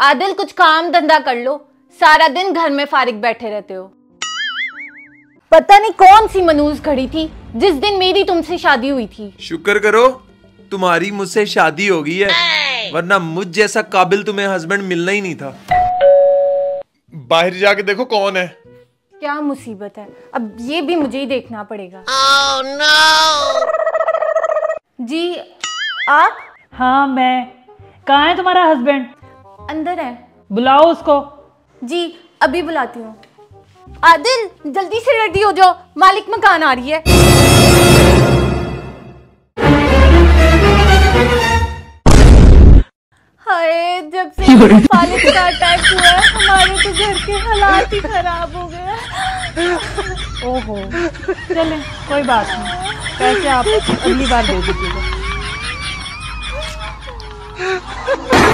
आदिल कुछ काम धंधा कर लो। सारा दिन घर में फारिग बैठे रहते हो। पता नहीं कौन सी मनूज खड़ी थी जिस दिन मेरी तुमसे शादी हुई थी। शुक्र करो तुम्हारी मुझसे शादी हो गई है। वरना मुझ जैसा काबिल तुम्हें हस्बैंड मिलना ही नहीं था। बाहर जाके देखो कौन है। क्या मुसीबत है? अब ये भी मुझे ही देखना पड़ेगा। Oh, no! जी आप? हाँ मैं। कहाँ है तुम्हारा हस्बैंड अंदर है। बुलाओ उसको। जी अभी बुलाती हूँ। आदिल जल्दी से रेडी हो जाओ। मालिक मकान आ रही है। हाय जब से मालिक का अटैक हुआ हमारे तो घर के हालात ही खराब हो गए ओहो चले कोई बात नहीं। पैसे आप अगली बार दे दीजिएगा।